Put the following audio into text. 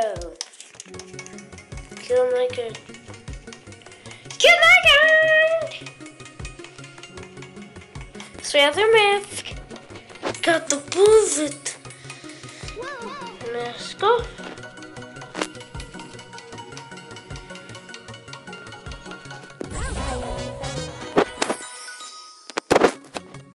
Hello. Kill my good. Kill my gun! Så jag mask. Got the bullet. Mask off.